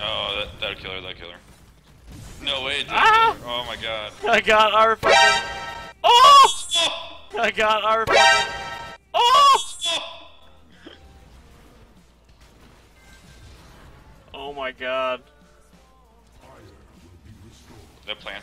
Oh, that killer. No way, dude. Ah! Oh my god. I got our fucking. Oh! I got our fucking. Oh! Oh my god. That plant